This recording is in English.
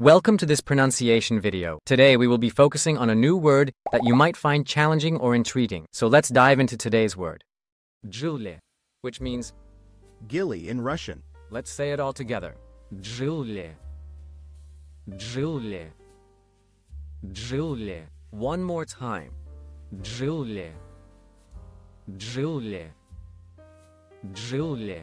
Welcome to this pronunciation video. Today we will be focusing on a new word that you might find challenging or intriguing. So let's dive into today's word. Dzhilli, which means gilly in Russian. Let's say it all together. Dzhilli. Dzhilli. Dzhilli. One more time. Dzhilli. Dzhilli. Dzhilli.